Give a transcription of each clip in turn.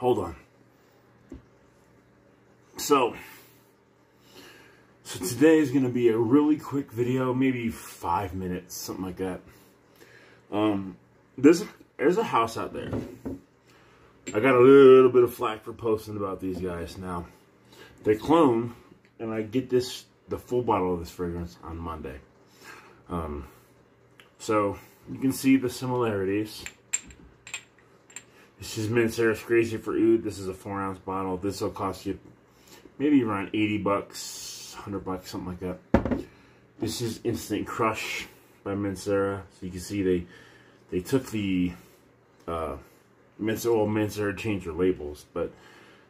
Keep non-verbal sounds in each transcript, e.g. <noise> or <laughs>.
hold on. So, so today is going to be a really quick video, maybe five minutes, something like that. Um, there's, there's a house out there. I got a little bit of flack for posting about these guys. Now, they clone, and I get this, the full bottle of this fragrance on Monday. Um, so, you can see the similarities. This is Mancera's Crazy for Oud. This is a four ounce bottle. This will cost you maybe around 80 bucks, 100 bucks, something like that. This is Instant Crush by Mancera. So you can see they they took the uh, Mancera, well, Mancera changed their labels, but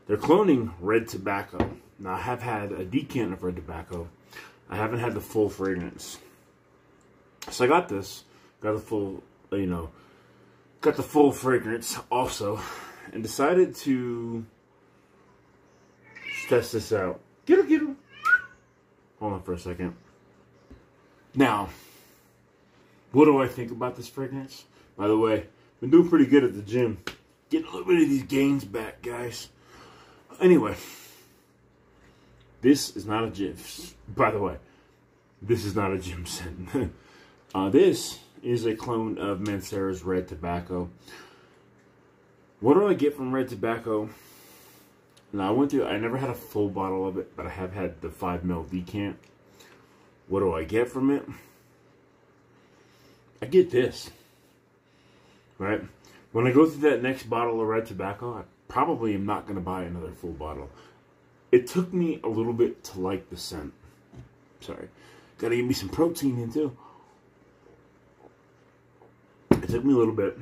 they're cloning Red Tobacco. Now, I have had a decant of Red Tobacco. I haven't had the full fragrance. So I got this, got the full, you know, got the full fragrance also, and decided to test this out. Get him, get him. Hold on for a second. Now, what do I think about this fragrance? By the way, been doing pretty good at the gym. Getting a little bit of these gains back, guys. Anyway, this is not a gym. By the way, this is not a gym <laughs> scent. uh, this is a clone of Mancera's Red Tobacco. What do I get from Red Tobacco? Now, I went through, I never had a full bottle of it, but I have had the 5 ml decant. What do I get from it? I get this. Right? When I go through that next bottle of red tobacco, I probably am not going to buy another full bottle. It took me a little bit to like the scent. Sorry. Gotta get me some protein in too. It took me a little bit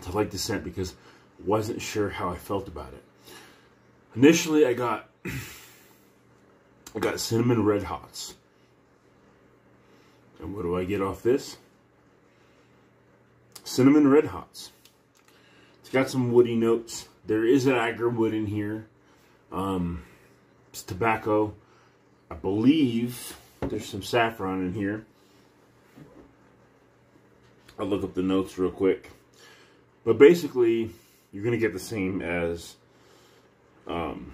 to like the scent because I wasn't sure how I felt about it. Initially, I got <clears throat> I got cinnamon red hots. And what do I get off this? Cinnamon red hots. It's got some woody notes. There is an agar wood in here. Um, it's tobacco. I believe there's some saffron in here. I'll look up the notes real quick. But basically, you're going to get the same as um,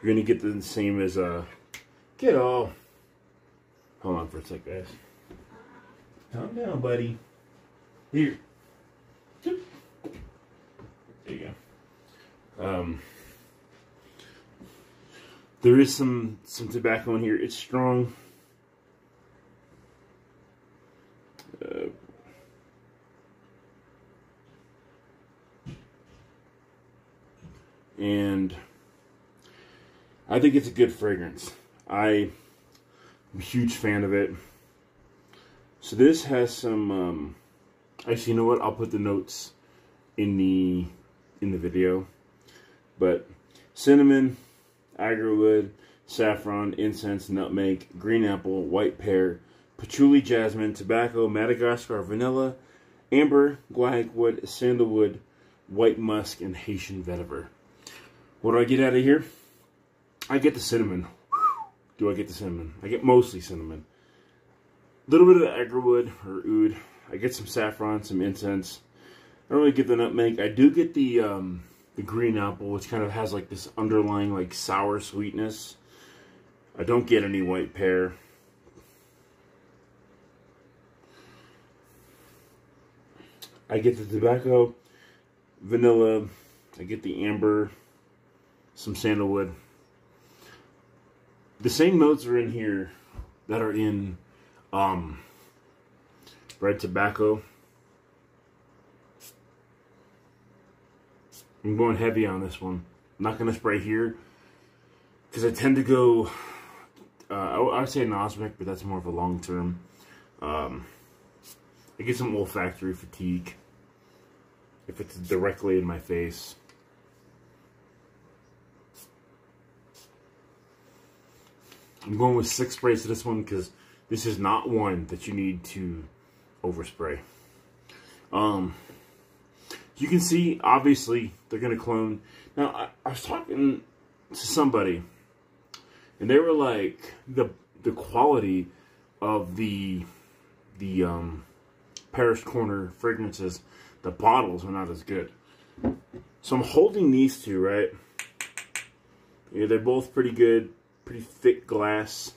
you're going to get the same as, uh, get all. Hold on for a sec, guys. Calm down, buddy. Here. There you go. Um, there is some, some tobacco in here. It's strong. And I think it's a good fragrance. I'm a huge fan of it. So this has some. Um, actually, you know what? I'll put the notes in the in the video. But cinnamon, agarwood, saffron, incense, nutmeg, green apple, white pear, patchouli, jasmine, tobacco, Madagascar, vanilla, amber, guaiac wood, sandalwood, white musk, and Haitian vetiver. What do I get out of here? I get the cinnamon. Do I get the cinnamon? I get mostly cinnamon. A little bit of agarwood or oud. I get some saffron, some incense. I don't really get the nutmeg. I do get the um, the green apple, which kind of has like this underlying like sour sweetness. I don't get any white pear. I get the tobacco, vanilla. I get the amber some sandalwood. The same notes are in here that are in um, red tobacco. I'm going heavy on this one. I'm not going to spray here because I tend to go, uh, I, would say an but that's more of a long term. Um, I get some olfactory fatigue if it's directly in my face. I'm going with six sprays to this one because this is not one that you need to overspray. Um, you can see, obviously, they're going to clone. Now, I, I, was talking to somebody, and they were like, the the quality of the the um, Paris Corner fragrances, the bottles are not as good. So I'm holding these two, right? Yeah, they're both pretty good, pretty thick glass.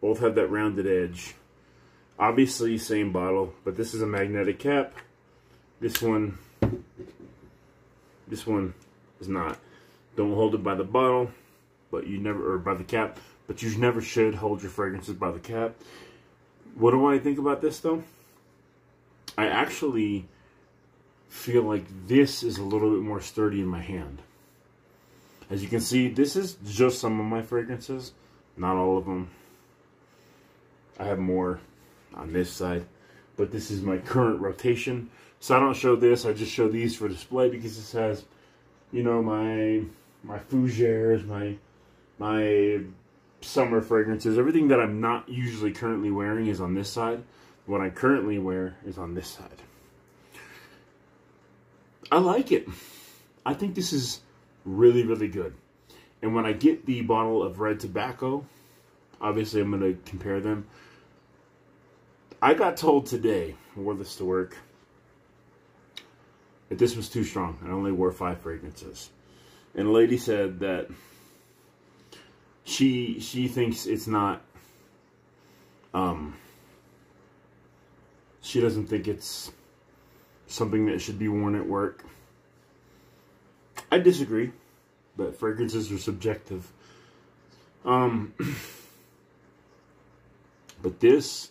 Both have that rounded edge. Obviously, same bottle, but this is a magnetic cap. This one, this one is not. Don't hold it by the bottle, but you never, or by the cap, but you never should hold your fragrances by the cap. What do I think about this though? I actually feel like this is a little bit more sturdy in my hand. As you can see, this is just some of my fragrances, not all of them. I have more on this side, but this is my current rotation. So I don't show this, I just show these for display because this has, you know, my my fougères, my my summer fragrances, everything that I'm not usually currently wearing is on this side. What I currently wear is on this side. I like it. I think this is really, really good. And when I get the bottle of red tobacco, obviously I'm going to compare them. I got told today, I wore this to work, that this was too strong. I only wore five fragrances. And a lady said that she she thinks it's not um she doesn't think it's something that should be worn at work. I disagree, but fragrances are subjective. Um, <clears throat> but this,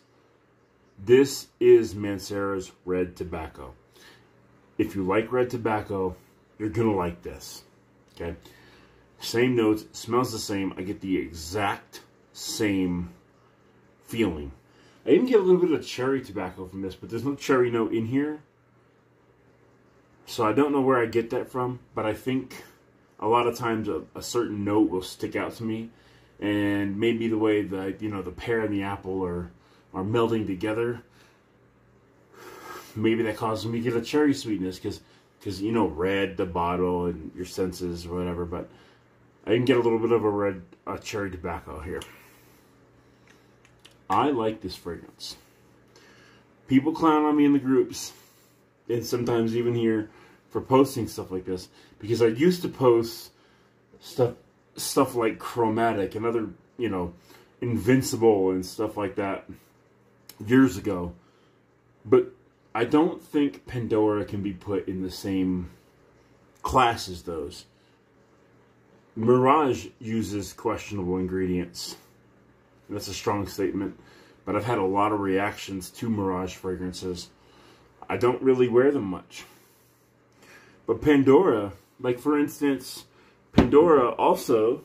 this is Mancera's red tobacco. If you like red tobacco, you're gonna like this. Okay, same notes, smells the same. I get the exact same feeling. I even get a little bit of cherry tobacco from this, but there's no cherry note in here. So I don't know where I get that from, but I think a lot of times a, a certain note will stick out to me, and maybe the way that you know the pear and the apple are are melding together, maybe that causes me to get a cherry sweetness because because you know red the bottle and your senses or whatever, but I can get a little bit of a red a cherry tobacco here. I like this fragrance. People clown on me in the groups and sometimes even here for posting stuff like this because I used to post stuff stuff like chromatic and other you know invincible and stuff like that years ago. But I don't think Pandora can be put in the same class as those. Mirage uses questionable ingredients. That's a strong statement but I've had a lot of reactions to Mirage fragrances I don't really wear them much. But Pandora, like for instance, Pandora also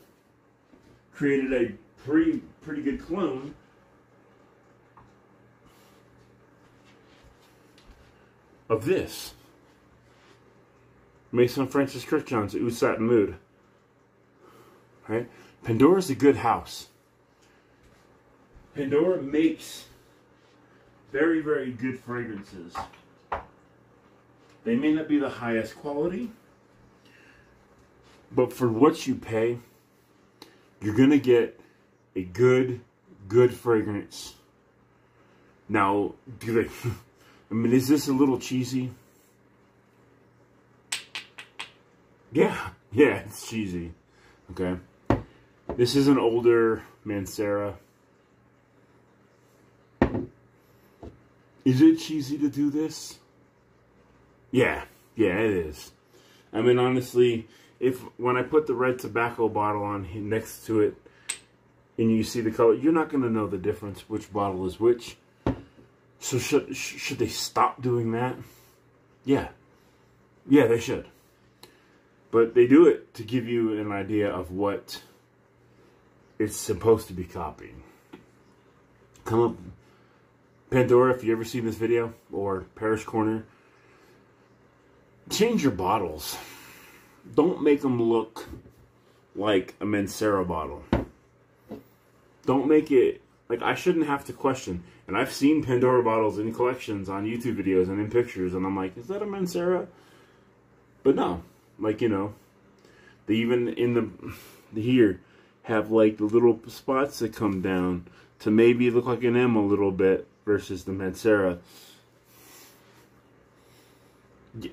created a pretty pretty good clone of this. Maison Francis Kurkdjian's Oud Satin Mood. Right? Pandora's a good house. Pandora makes very, very good fragrances. They may not be the highest quality, but for what you pay, you're going to get a good, good fragrance. Now, do they, <laughs> I mean, is this a little cheesy? Yeah, <laughs> yeah, it's cheesy. Okay. This is an older Mancera. Is it cheesy to do this? Yeah, yeah, it is. I mean, honestly, if when I put the red tobacco bottle on next to it, and you see the color, you're not going to know the difference which bottle is which. So should should they stop doing that? Yeah, yeah, they should. But they do it to give you an idea of what it's supposed to be copying. Come up, Pandora, if you ever see this video, or Paris Corner, change your bottles. Don't make them look like a Mancera bottle. Don't make it like I shouldn't have to question. And I've seen Pandora bottles in collections on YouTube videos and in pictures, and I'm like, is that a Mancera? But no, like you know, they even in the, here have like the little spots that come down to maybe look like an M a little bit versus the Mancera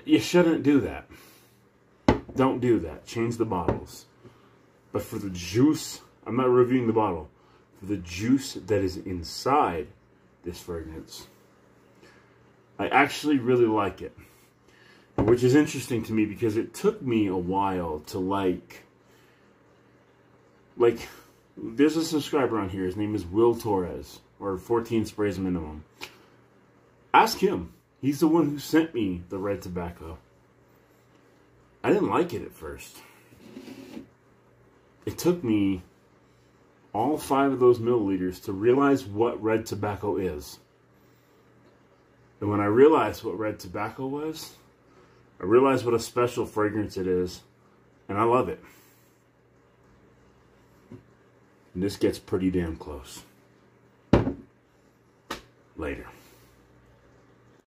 you shouldn't do that. don't do that. Change the bottles. But for the juice, I'm not reviewing the bottle. For the juice that is inside this fragrance, I actually really like it. Which is interesting to me because it took me a while to like like there's a subscriber on here. His name is Will Torres, or 14 sprays minimum. Ask him. He's the one who sent me the red tobacco. I didn't like it at first. It took me all five of those milliliters to realize what red tobacco is. And when I realized what red tobacco was, I realized what a special fragrance it is, and I love it. And this gets pretty damn close. Later.